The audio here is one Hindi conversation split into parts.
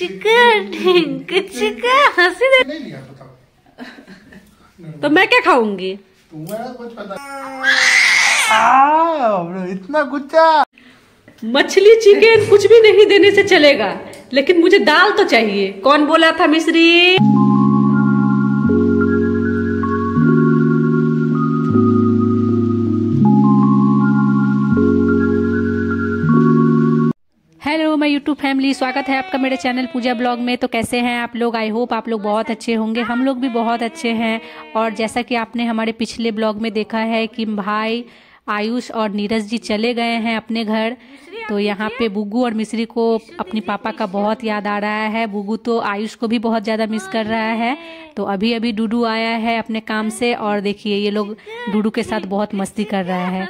चिकन चिकन हँसी दे नहीं लिया बताओ। तो मैं क्या खाऊँगी? तुम्हारा कुछ पता आ, इतना गुच्चा मछली चिकन कुछ भी नहीं देने से चलेगा लेकिन मुझे दाल तो चाहिए। कौन बोला था मिश्री? हेलो मैं यूट्यूब फैमिली स्वागत है आपका मेरे चैनल पूजा ब्लॉग में। तो कैसे हैं आप लोग? आई होप आप लोग बहुत अच्छे होंगे। हम लोग भी बहुत अच्छे हैं। और जैसा कि आपने हमारे पिछले ब्लॉग में देखा है कि भाई आयुष और नीरज जी चले गए हैं अपने घर। तो यहाँ पे बुग्गू और मिश्री को अपने पापा का बहुत याद आ रहा है। बुग्गू तो आयुष को भी बहुत ज़्यादा मिस कर रहा है। तो अभी अभी डूडू आया है अपने काम से। और देखिए, ये लोग डूडू के साथ बहुत मस्ती कर रहा है।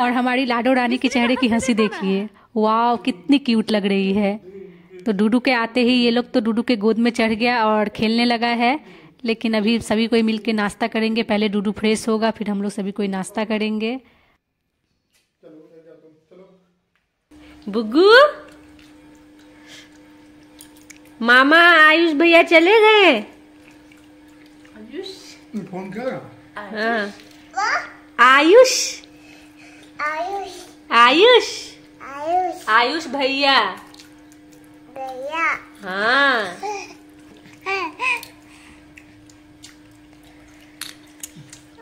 और हमारी लाडो रानी के चेहरे की हँसी देखिए। वाह कितनी क्यूट लग रही है। तो डूडू के आते ही ये लोग तो डूडू के गोद में चढ़ गया और खेलने लगा है। लेकिन अभी सभी कोई मिलके नाश्ता करेंगे। पहले डूडू फ्रेश होगा फिर हम लोग सभी कोई नाश्ता करेंगे। बुग्गू? मामा आयुष भैया चले गए? फ़ोन हाँ। आयुष? आयुष। आयुष? आयुष। आयुष भैया। भैया। हाँ।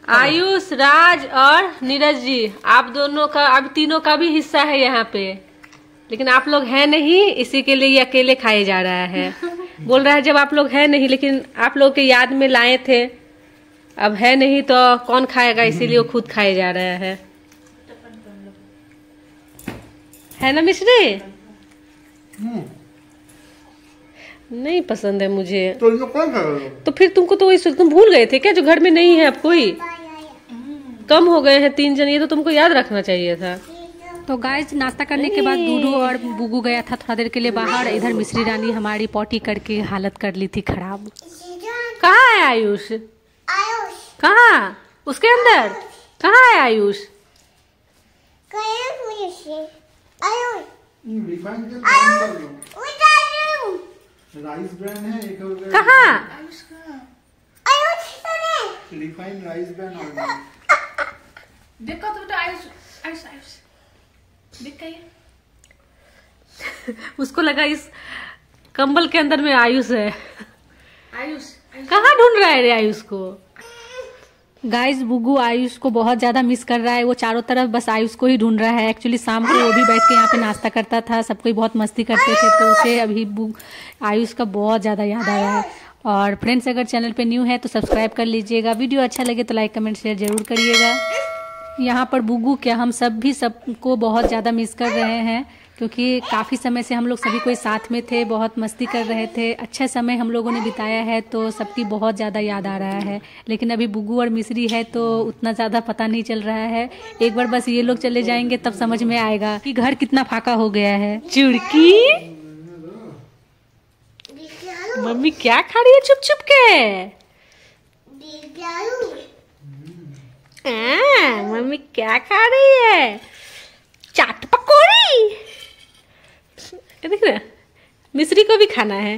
आयुष राज और नीरज जी आप दोनों का अब तीनों का भी हिस्सा है यहाँ पे। लेकिन आप लोग हैं नहीं इसी के लिए ये अकेले खाए जा रहा है। बोल रहा है जब आप लोग हैं नहीं लेकिन आप लोग के याद में लाए थे अब है नहीं तो कौन खाएगा? इसीलिए वो खुद खाए जा रहा है। है ना मिश्री? हम्म, नहीं पसंद है मुझे। तो इनको कौन कर तो फिर तुमको तो वही तुम भूल गए थे क्या? जो घर में नहीं है अब कोई? कम हो गए हैं तीन जन ये तो तुमको याद रखना चाहिए था। तो गाइस नाश्ता करने के बाद डूडू और बुगू गया था थोड़ा देर के लिए बाहर। इधर मिश्री रानी हमारी पोटी करके हालत कर ली थी खराब। कहाँ है आयुष? आयुष कहाँ? उसके अंदर? कहाँ है आयुष? राइस ब्रांड है एक और कहाँ? आयुष राइस ब्रांड देखो तो आयुष आयुष आयुष देख का ये उसको लगा इस कंबल के अंदर में आयुष है। आयुष आयुष। कहाँ ढूंढ रहा है रे आयुष को? गाइस बुगू आयुष को बहुत ज़्यादा मिस कर रहा है। वो चारों तरफ़ बस आयुष को ही ढूंढ रहा है। एक्चुअली शाम को वो भी बैठ के यहाँ पे नाश्ता करता था। सब कोई बहुत मस्ती करते थे तो उसे अभी आयुष का बहुत ज़्यादा याद आ रहा है। और फ्रेंड्स अगर चैनल पे न्यू है तो सब्सक्राइब कर लीजिएगा। वीडियो अच्छा लगे तो लाइक कमेंट शेयर ज़रूर करिएगा। यहाँ पर बुगू क्या हम सब भी सबको बहुत ज़्यादा मिस कर रहे हैं। क्योंकि काफ़ी समय से हम लोग सभी कोई साथ में थे, बहुत मस्ती कर रहे थे। अच्छा समय हम लोगों ने बिताया है तो सबकी बहुत ज़्यादा याद आ रहा है। लेकिन अभी बुगू और मिश्री है तो उतना ज़्यादा पता नहीं चल रहा है। एक बार बस ये लोग चले जाएँगे तब समझ में आएगा कि घर कितना फाका हो गया है। चुड़की? मम्मी, क्या खा रही है चुप चुप के? मम्मी, क्या खा रही है? चाट पकौड़ी? ये देख रहे मिश्री को भी खाना है।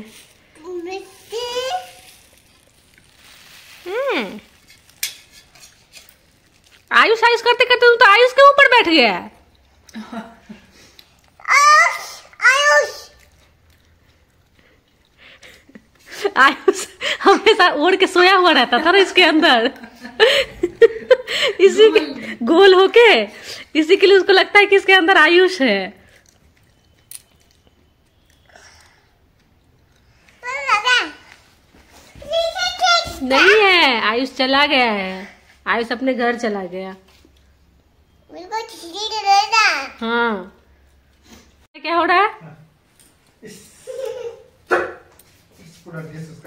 हम्म। आयुष आयुष करते करते तू तो आयुष के ऊपर बैठ गया आयुष आयुष। आयुष हमेशा ओढ़ के सोया हुआ रहता था ना इसके अंदर। इसी के गोल होके इसी के लिए उसको लगता है कि इसके अंदर आयुष है लगा नीचे नहीं है आयुष चला गया है। आयुष अपने घर चला गया। हाँ। क्या हो रहा है?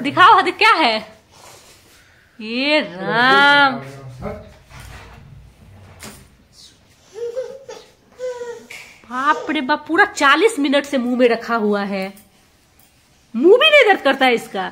दिखाओ हद क्या है? ये राम। बाप रे बाप पूरा चालीस मिनट से मुँह में रखा हुआ है। मुँह भी नहीं दर्द करता है इसका।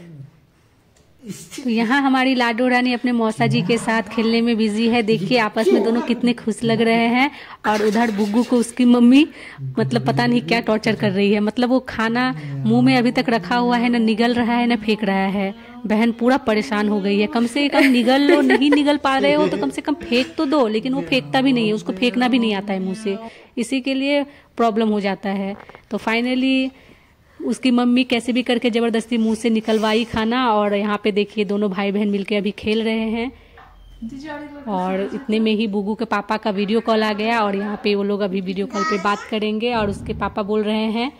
तो यहाँ हमारी लाडो रानी अपने मौसा जी के साथ खेलने में बिज़ी है। देखिए, आपस में दोनों कितने खुश लग रहे हैं। और उधर बुग्गू को उसकी मम्मी मतलब पता नहीं क्या टॉर्चर कर रही है। मतलब वो खाना मुँह में अभी तक रखा हुआ है, ना निगल रहा है, ना फेंक रहा है। बहन पूरा परेशान हो गई है। कम से कम निगल लो, नहीं निगल पा रहे हो तो कम से कम फेंक तो दो, लेकिन वो फेंकता भी नहीं है। उसको फेंकना भी नहीं आता है मुँह से। इसी के लिए प्रॉब्लम हो जाता है। तो फाइनली उसकी मम्मी कैसे भी करके ज़बरदस्ती मुँह से निकलवाई खाना और यहाँ पे देखिए दोनों भाई बहन मिलके अभी खेल रहे हैं। और इतने में ही बुगू के पापा का वीडियो कॉल आ गया और यहाँ पे वो लोग अभी वीडियो कॉल पे बात करेंगे और उसके पापा बोल रहे हैं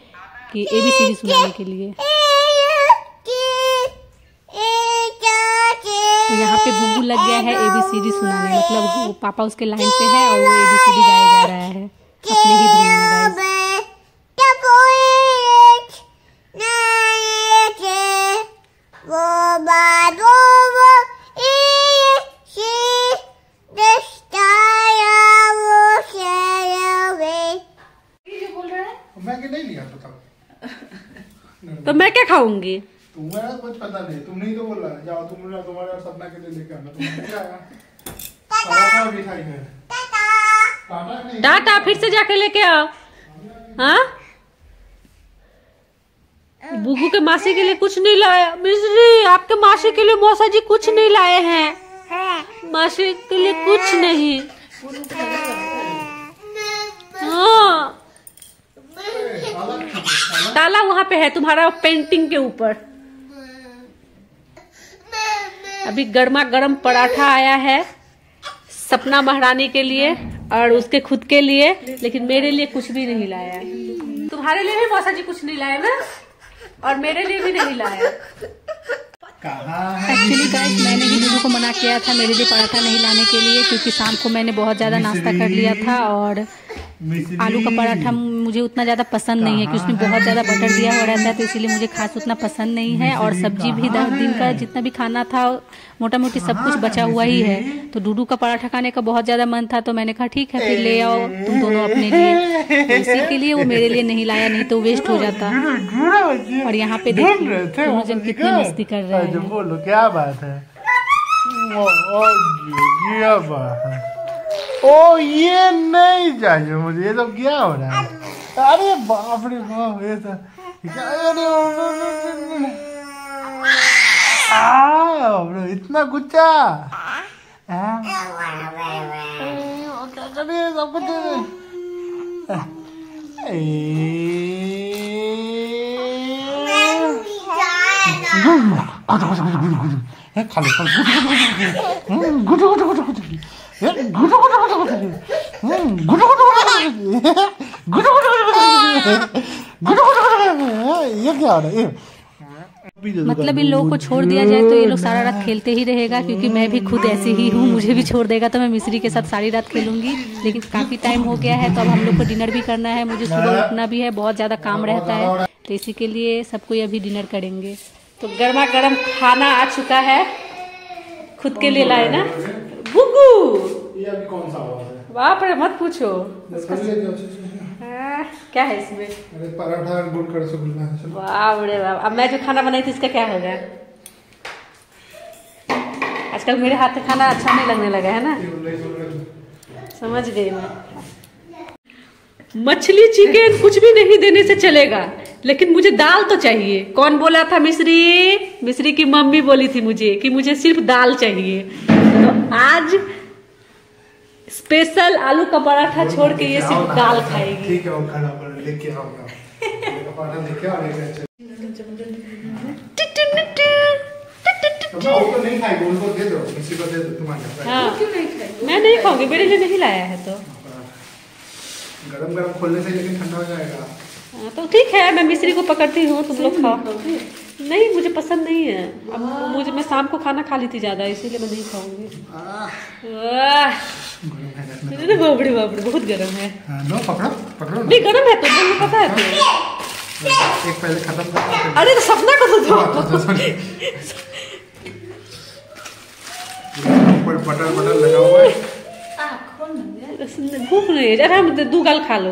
कि एबीसीडी सुनाने के लिए। तो यहाँ पे बुगू लग गया है एबीसीडी सुनाने। मतलब वो पापा उसके लाइन पे है और वो एबीसीडी गाया जा रहा है। अपने ही धुन में मैं क्या खाऊँगी? तुम्हारा कुछ पता नहीं तुमने ही तो बोला जाओ तुम बोला तुम्हारा सपना के लिए लेके आना तुमने क्या आया? पराठा और है। टाटा। टाटा फिर से जाके लेके आओ। हाँ? बुगू के मासी के लिए कुछ नहीं लाया। मिश्री आपके मासी के लिए मौसा जी कुछ नहीं लाए हैं। मासी के लिए कुछ नहीं। ताला वहाँ पे है तुम्हारा पेंटिंग के ऊपर। अभी गर्मा गर्म पराठा आया है सपना महारानी के लिए और उसके खुद के लिए लेकिन मेरे लिए कुछ भी नहीं लाया। तुम्हारे लिए भी मौसा जी कुछ नहीं लाए ना? और मेरे लिए भी नहीं लाया। एक्चुअली गाइस मैंने ही दोनों को मना किया था मेरे लिए पराठा नहीं लाने के लिए क्योंकि शाम को मैंने बहुत ज़्यादा नाश्ता कर लिया था और आलू का पराठा मुझे उतना ज़्यादा पसंद नहीं है क्योंकि उसमें बहुत ज़्यादा बटर दिया हुआ रहता है तो इसीलिए मुझे खास उतना पसंद नहीं है और सब्ज़ी भी दस दिन का जितना भी खाना था मोटा मोटी सब कुछ बचा हुआ ही है। तो डूडू का पराठा खाने का बहुत ज़्यादा मन था तो मैंने कहा ठीक है फिर ले आओ तुम दोनों अपने लिए। तो इसी के लिए वो मेरे लिए नहीं लाया नहीं तो वेस्ट हो जाता। और यहाँ पे देखिए कितनी मस्ती कर रहे हैं। बोलो क्या बात है? ओ, ये क्या बात है? ओ ये नहीं चाहिए मुझे ये सब क्या हो रहा है? अरे बाप रे बाप ये तो अरे आ, इतना गुच्चा हाँ? क्या कर रही है सब कुछ दे दे। ए, खा लो खा लो हम्म, गुटु गुटु गुटु ये क्या है? मतलब इन लोगों को छोड़ दिया जाए तो ये लोग सारा रात खेलते ही रहेगा क्योंकि मैं भी खुद ऐसी ही हूँ मुझे भी छोड़ देगा तो मैं मिस्री के साथ सारी रात खेलूँगी। लेकिन काफ़ी टाइम हो गया है तो अब हम लोग को डिनर भी करना है मुझे सुबह उठना भी है बहुत ज़्यादा काम रहता है। तो इसी के लिए सब कोई अभी डिनर करेंगे। तो गर्मा गर्म खाना आ चुका है खुद के लिए लाए ना? गुगू ये अभी कौन सा आवाज़ बाप रे मत पूछो। हो, क्या है इसमें? अरे पराठा और गुड़ का रसगुल्ला है चलो। बाप रे बाप अब मैं जो खाना बनाई थी इसका क्या होगा आजकल मेरे हाथ का खाना अच्छा नहीं लगने लगा है ना। समझ गई मैं। मछली चिकन कुछ भी नहीं देने से चलेगा लेकिन मुझे दाल तो चाहिए। कौन बोला था मिश्री? मिश्री की मम्मी बोली थी मुझे कि मुझे सिर्फ़ दाल चाहिए। तो आज स्पेशल आलू का पराठा छोड़ के ये सिर्फ़ दाल खाएगी। ठीक है वो खाना पर लेके चल। तो मैं तो नहीं खाएगी उनको दे दो किसी को दे दो तुम्हारे हाँ। मैं नहीं खाऊँगी मेरे लिए नहीं लाया है तो। गरम गरम खोलने से लेकिन ठंडा हो जाएगा। हाँ, तो ठीक है मैं मिश्री को पकड़ती हूँ तुम लोग खाओ। नहीं मुझे पसंद नहीं है। अब मुझे मैं शाम को खाना खा ली थी ज़्यादा इसीलिए मैं नहीं खाऊँगी। है अरे बाप रे बहुत गर्म है। हाँ, लो पकड़ो पकड़ो नहीं गर्म है तो मुझे पता है तो। एक पहले खत्म अरे तो सपना को तो। दो अच्छा, ऊपर बटर बटर लगा हुआ है। भूख नहीं है। जरा हम दो गाल खा लो।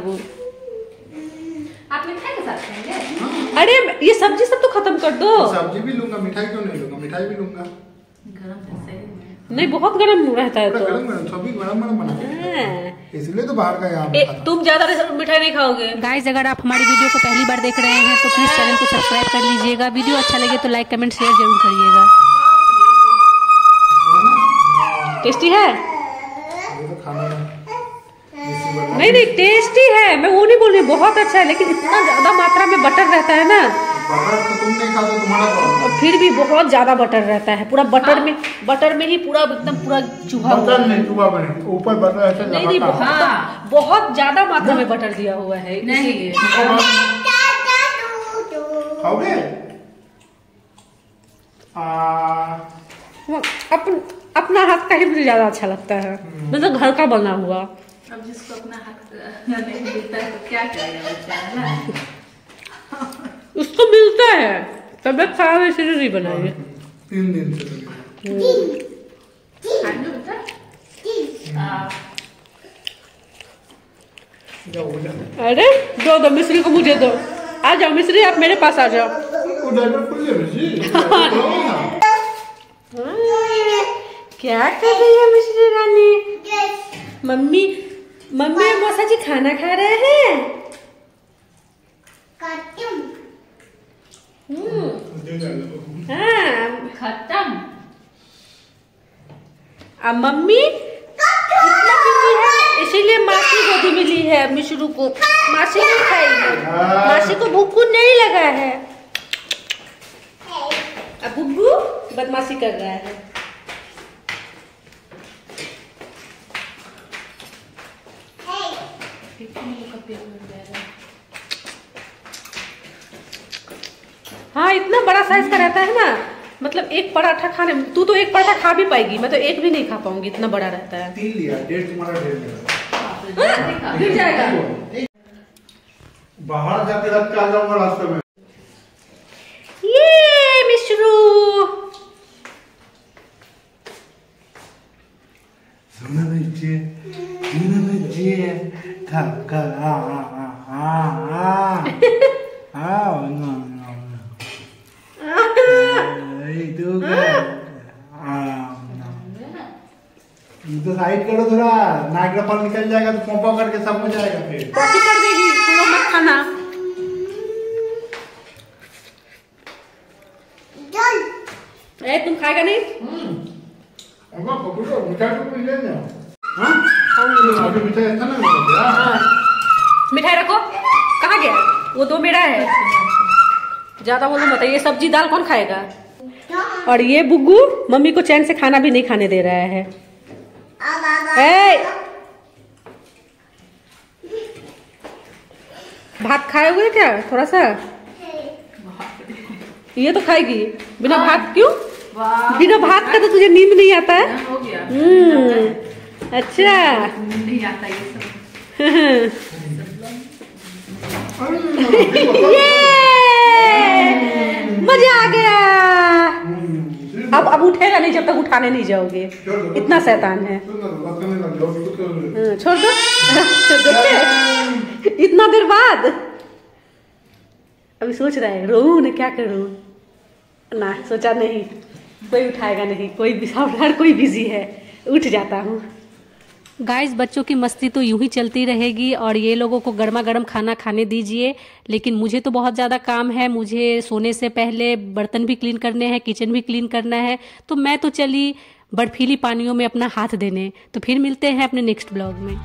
अरे ये सब्ज़ी सब तो खत्म कर दो। सब्ज़ी भी लूँगा मिठाई क्यों नहीं लूँगा? मिठाई भी लूँगा। गरम है सही में नहीं बहुत गर्म रहता है तो। गरम गरम सभी गरम गरम हाँ। इसलिए तो बाहर का यहाँ हूँ। तुम ज़्यादा मिठाई नहीं खाओगे। गाइज़ अगर आप हमारी वीडियो को पहली बार देख रहे हैं तो प्लीज़ चैनल को सब्सक्राइब कर लीजिएगा। वीडियो अच्छा लगे तो लाइक कमेंट शेयर ज़रूर करिएगा। टेस्टी है? ये तो नहीं नहीं टेस्टी है। मैं वो नहीं बोल रही बहुत अच्छा है लेकिन इतना ज़्यादा मात्रा में बटर रहता है ना। बटर तो तुम्हारा और फिर भी बहुत ज़्यादा बटर रहता है। पूरा बटर हाँ। में बटर में ही पूरा एकदम पूरा चूहा हुआ बटर नहीं चुहा बने ऊपर बटर ऐसे नहीं नहीं लपका है। बहुत बहुत ज़्यादा मात्रा में बटर दिया हुआ है नहीं। खाओगे? अपन अपना हाथ का ही मुझे ज़्यादा अच्छा लगता है। मतलब घर का बना हुआ। अब जिसको अपना हक नहीं मिलता है तो क्या करेगा ना उसको मिलता है। तबियत खराब है इसलिए नहीं बनाई तीन दिन से बेटा हाँ। जाओ उधर अरे दो दो मिश्री को मुझे दो। आ जाओ मिश्री आप मेरे पास आ जाओ। जाए जी क्या कर रही है मिश्री रानी? मम्मी मम्मी और मौसा जी खाना खा रहे हैं? हाँ। खत्म। अब मम्मी इतना बिज़ी है इसीलिए मासी को भी मिली है मिश्रू को। मासी नहीं खाएगी। मासी को भूख नहीं लगा है। अब बुग्गू बदमाशी कर रहा है। हाँ इतना बड़ा साइज़ का रहता है ना। मतलब एक पराठा खाने तू तो एक पराठा खा भी पाएगी मैं तो एक भी नहीं खा पाऊँगी इतना बड़ा रहता है। तीन लिया डेढ़ तुम्हारा डेढ़ लिया। गिर जाएगा। बाहर के आ जाऊँगा रास्ते में? ये मिश्रू। सुना बच्चे सुना बच्चे खा खा आ आ आ आ आ आ नो नो itu kan तो साइड करो थोड़ा नाक का फल निकल जाएगा तो पोंपा करके सब हो जाएगा फिर कॉफ़ी कर देगी तुम मत खाना ए तुम खाएगा नहीं अम्मा पकड़ो मिठाई तो मिल जाए हाँ अभी मिठाई अच्छा ना मिल मिठाई रखो। कहाँ गया? वो दो मेरा है। ज़्यादा बोलो मत ये सब्ज़ी दाल कौन खाएगा? और ये बुग्गू मम्मी को चैन से खाना भी नहीं खाने दे रहा है। ए! भात खाए हुए क्या थोड़ा सा ये तो खाएगी। बिना भात क्यों? बिना भात का तो तुझे नींद नहीं आता है? हो गया। हम्म। अच्छा। नहीं आता ये सब। ये! मज़ा आ गया। अब अब उठेगा नहीं जब तक उठाने नहीं जाओगे। इतना शैतान है। हाँ, छोड़ दो? इतना देर बाद। अभी सोच रहा है रो ने क्या करूँ? ना सोचा नहीं कोई उठाएगा नहीं कोई भी हर कोई बिज़ी है उठ जाता हूँ। गाइस बच्चों की मस्ती तो यूँ ही चलती रहेगी और ये लोगों को गर्मा गर्म खाना खाने दीजिए, लेकिन मुझे तो बहुत ज़्यादा काम है। मुझे सोने से पहले बर्तन भी क्लीन करने हैं किचन भी क्लीन करना है। तो मैं तो चली बर्फीली पानियों में अपना हाथ देने। तो फिर मिलते हैं अपने नेक्स्ट ब्लॉग में।